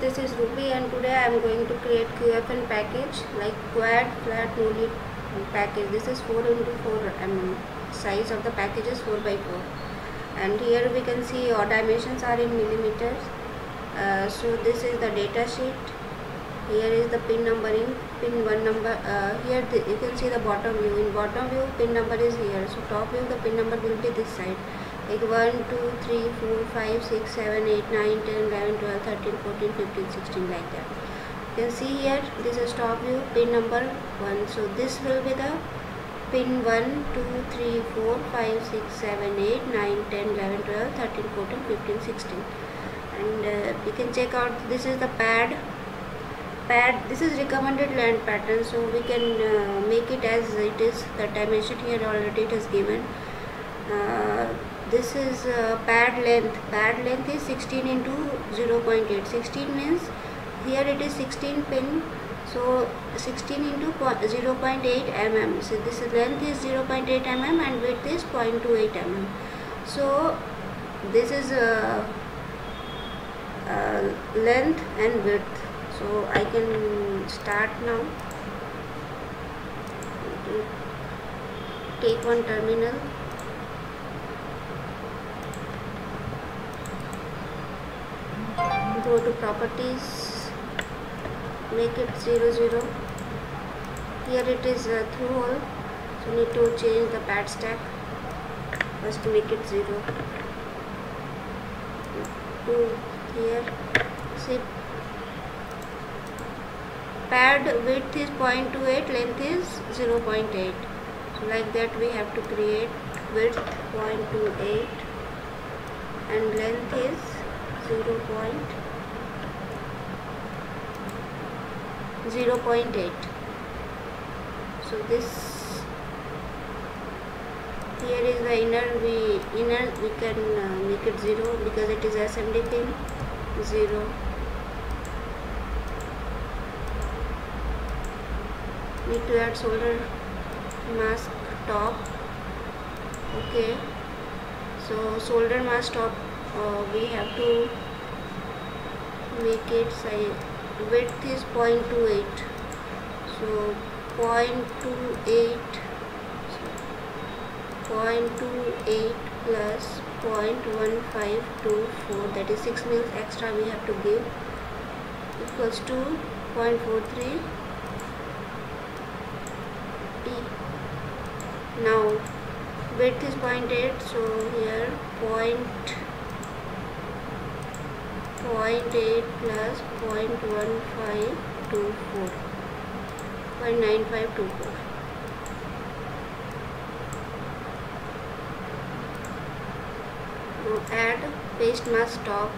this is Ruby and today I am going to create QFN package like quad flat no package this is 4 into 4 mm size of the package is 4 by 4 and here we can see our dimensions are in millimeters. Uh, so this is the data sheet. Here is the pin numbering pin 1 number uh, here the, you can see the bottom view. In bottom view pin number is here. So top view the pin number will be this side. Like 1 2 3 4 5 6 7 8 9 10 11 12 13 14 15 16 like that. You can see here this is top view pin number 1 so this will be the pin 1 2 3 4 5 6 7 8 9 10 11 12 13 14 15 16 and uh, we can check out this is the pad. Pad this is recommended land pattern so we can uh, make it as it is. The dimension here already it is given. Uh, this is uh, pad length. Pad length is 16 into 0.8 16 means here it is 16 pin so 16 into 0.8 mm so this is length is 0.8 mm and width is 0.28 mm so this is uh, uh, length and width. So I can start now. Take one terminal go to properties make it 0 0 here it is uh, through hole so need to change the pad stack. First make it 0 to here. See? Pad width is 0.28 length is 0.8 so like that we have to create width 0.28 and length is 0. 0.8 so this here is the inner we inner we can uh, make it 0 because it is SMD pin 0 need to add solder mask top okay so solder mask top uh, we have to make it size width is 0.28 so 0.28 0.28 plus 0.1524 that is 6 mils extra we have to give equals to 0.43 T now width is 0.8 so here point 0.8 plus 0.1524 0.9524 now add paste mask top.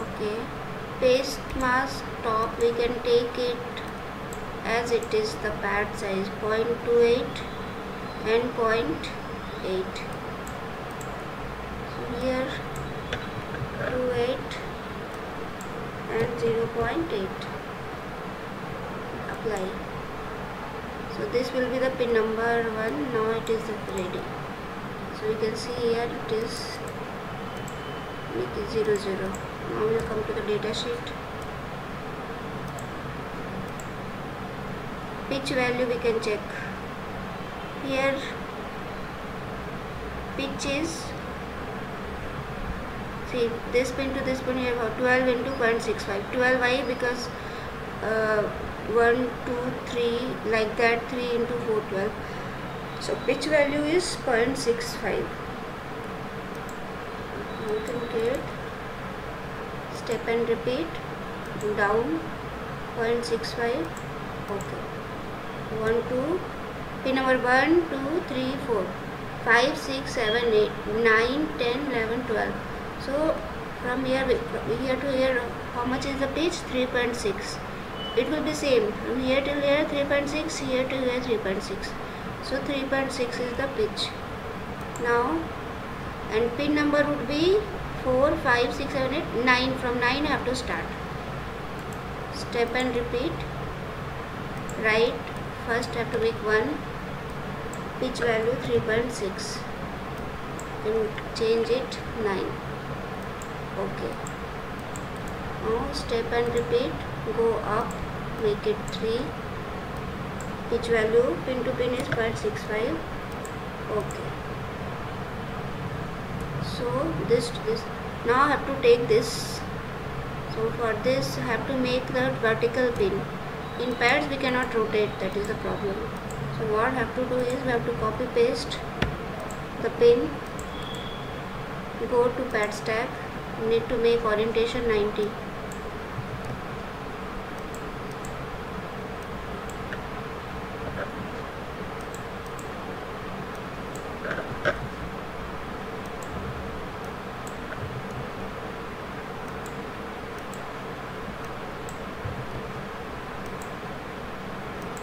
Okay. Paste mask top we can take it as it is the pad size 0.28 and 0.8 so here 28 and 0.8 apply. So this will be the pin number one. Now it is ready so you can see here it is make it 0 0 now we will come to the data sheet. Pitch value we can check. Here pitch is see this pin to this pin you have 12 into 0.65 12 why because uh, 1 2 3 like that 3 into 4 12 so pitch value is 0.65 you can get step and repeat down 0.65 okay. 1 2 pin number 1 2 3 4 5 6 7 8 9 10 11 12 so from here here to here how much is the pitch? 3.6 it will be same. From here till here 3.6 here to here 3.6 so 3.6 is the pitch. Now and pin number would be 4 5 6 7 8 9 from 9 I have to start. Step and repeat. Right first I have to make one. Pitch value 3.6 and change it 9 okay. Now step and repeat. Go up. Make it 3 pitch value pin to pin is 0.65 okay. So this this now I have to take this. So for this I have to make the vertical pin. In pads we cannot rotate. That is the problem. So what I have to do is we have to copy paste the pin. Go to pad stack need to make orientation 90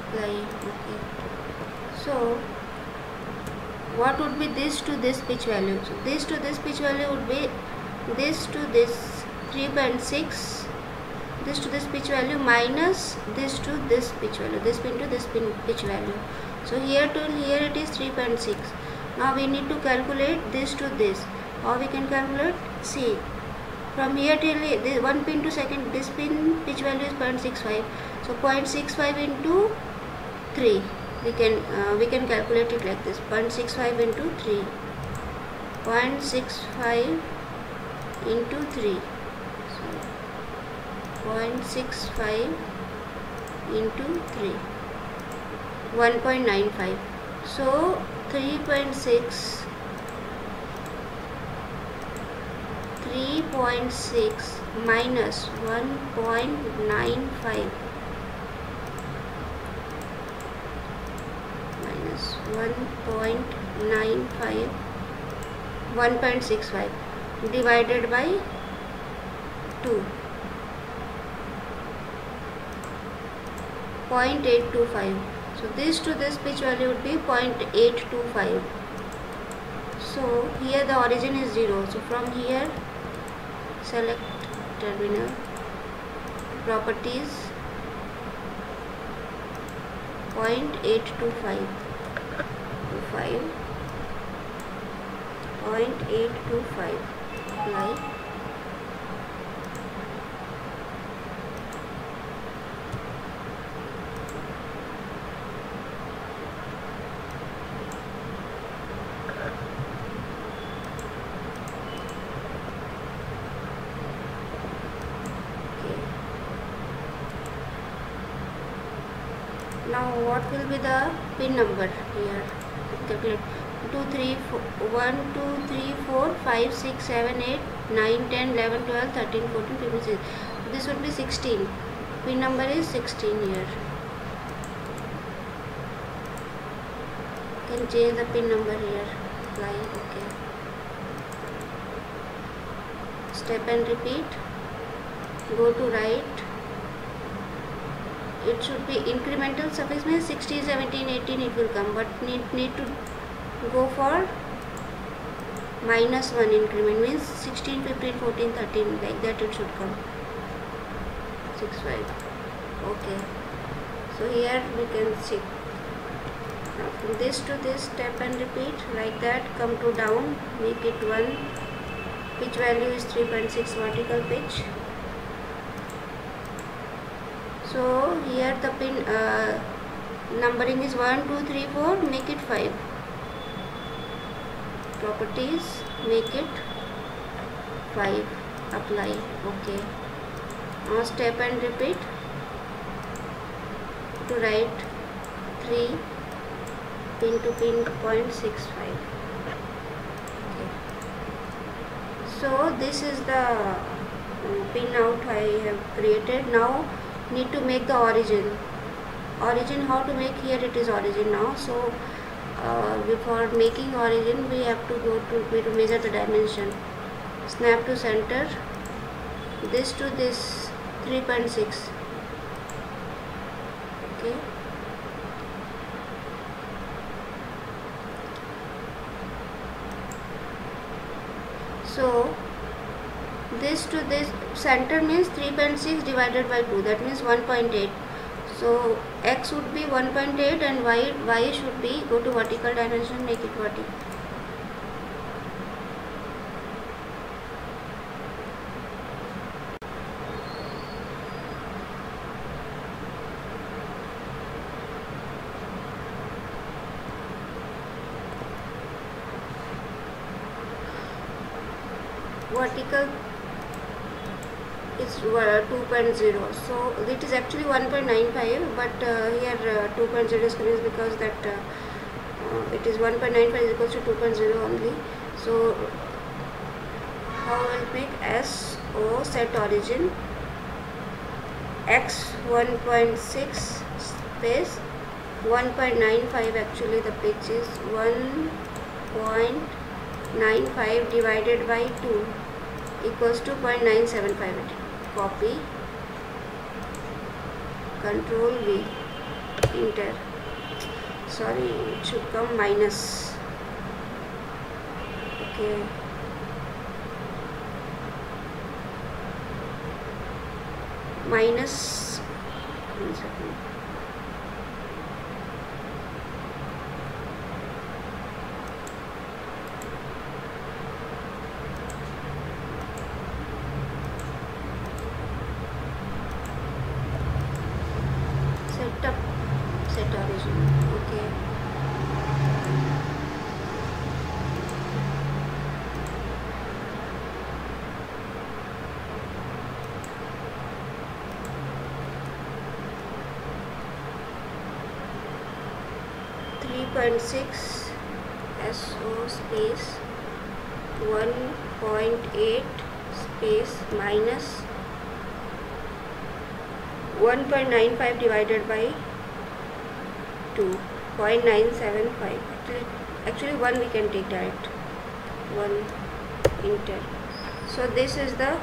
apply okay. So what would be this to this pitch value? So this to this pitch value would be this to this 3.6 this to this pitch value minus this to this pitch value this pin to this pin pitch value. So here to here it is 3.6 now we need to calculate this to this. Or we can calculate? See from here till this one pin to second this pin pitch value is 0.65 so 0.65 into 3 we can uh, we can calculate it like this. 0.65 into 3 0.65 into 3 so 0.65 into 3 1.95 so 3.6 3.6 minus 1.95 minus 1.95 1.65 divided by 2 0.825 so this to this pitch value would be 0.825 so here the origin is 0 so from here select terminal properties. 0.825 25 0.825 now what will be the pin number here? Calculate 2 3 4 1 2 3 4 5 6 7 8 9 10 11 12 13 14 15 16 this would be 16 pin number is 16 here. Can change the pin number here. Apply okay. Step and repeat. Go to right. It should be incremental suffix means 16 17 18 it will come but need need to go for minus 1 increment means 16 15 14 13 like that it should come. 6 5 okay. So here we can see. From this to this step and repeat like that come to down make it 1 pitch value is 3.6 vertical pitch. So here the pin uh, numbering is 1 2 3 4 make it 5 properties make it 5 apply okay. Now step and repeat. To right 3 pin to pin 0.65 okay. So this is the um, pin out I have created. Now need to make the origin. Origin how to make? Here it is origin now. So uh, before making origin we have to go to, we to measure the dimension. Snap to center. This to this 3.6 okay. So this to this center means 3.6 divided by 2 that means 1.8 so x would be 1.8 and y, y should be go to vertical dimension make it vertical. vertical is uh, 2.0 so it is actually 1.95 but uh, here uh, 2.0 is because that it is 1.95 is equals to 2.0 only. So how will make S O set origin x 1.6 space 1.95 actually the pitch is 1.95 divided by 2 equals to 0.975 copy. Control V. Enter. Sorry it should come minus. Okay. Minus. One second 1.6 SO space 1.8 space minus 1.95 divided by 2 0.975 actually, 1 we can take direct. 1 inter. So this is the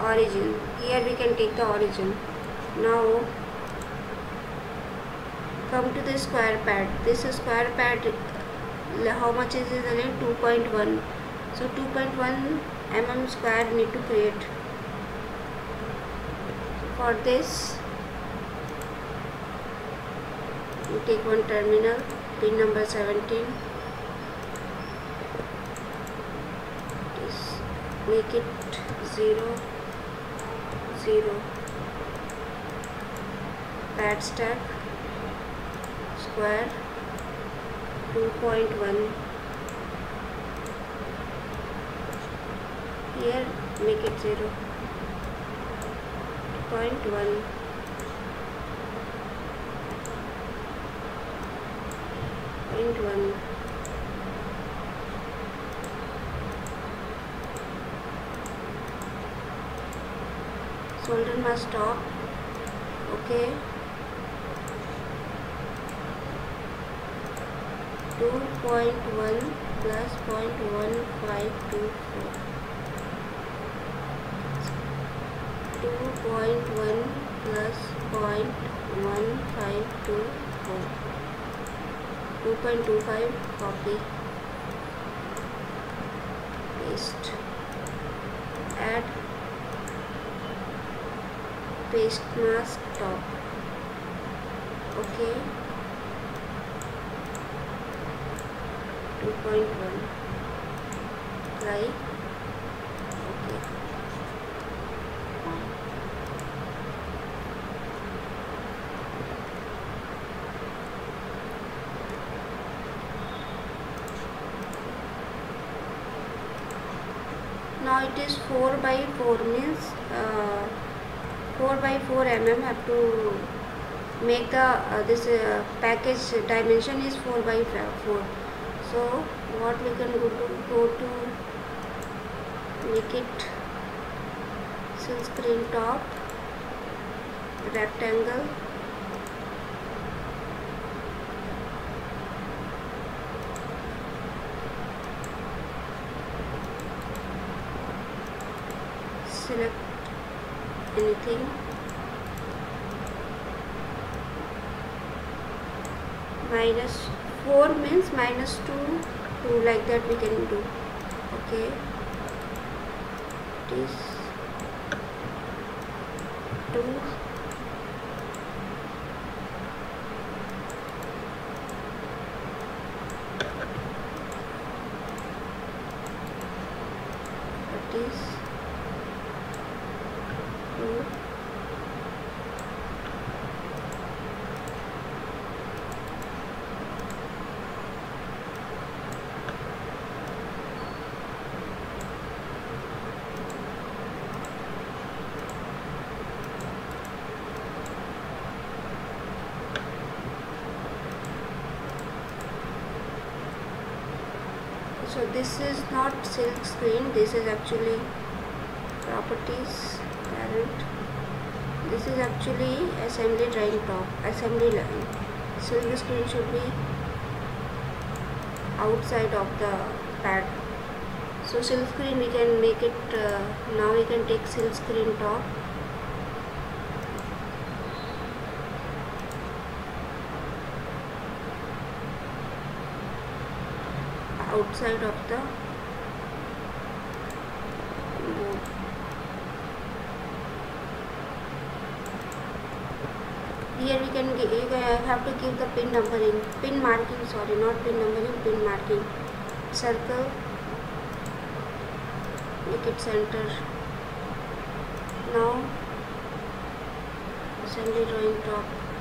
origin. Here we can take the origin. Now come to the square pad. This square pad how much is it again? 2.1 so 2.1 mm square need to create. For this you take one terminal pin number 17 Just make it 0 0 pad stack square 2.1 here make it 0 point one. Point one. Solder mask top. Okay two point one plus point one five two four. Two point one plus point one five two four two point two five copy paste. Add paste mask top. Okay one. Try okay. Now it is 4 by 4 means uh, 4 by 4 mm have to make the uh, this uh, package dimension is 4 by 4 so what we can go to go to make it full screen top rectangle. Select anything. Minus 4 means minus 2 2 like that we can do. Okay. It is 2 that is 2 so this is not silk screen. This is actually properties parent this is actually assembly drawing top assembly line. Silk screen should be outside of the pad. So silk screen we can make it uh, now we can take silk screen top outside of the board here we can give, you have to give the pin numbering pin marking sorry not pin numbering pin marking circle make it center now assembly drawing top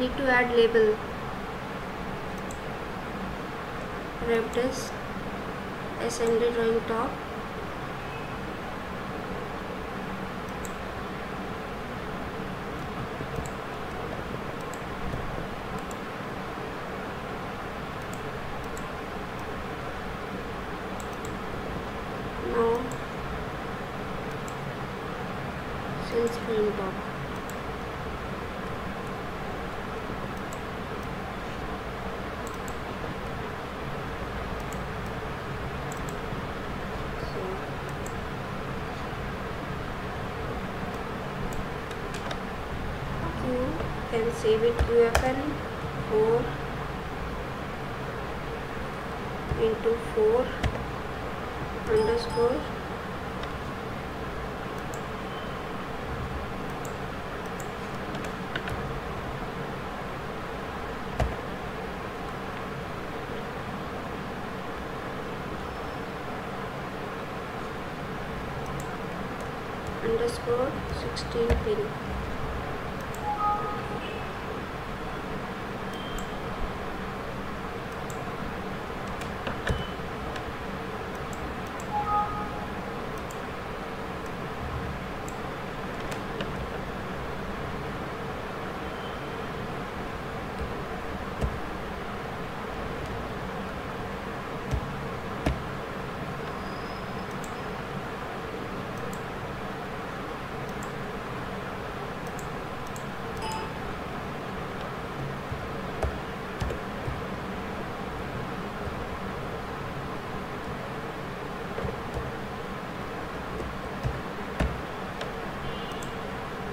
need to add label. Wrap disk assembly drawing top. Now silk screen top so you can save it QFN 4 into 4 underscore. Underscore 16 pin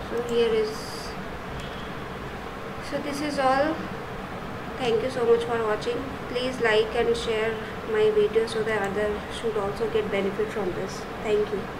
so here is so this is all. Thank you so much for watching. Please like and share my video so that others should also get benefit from this. Thank you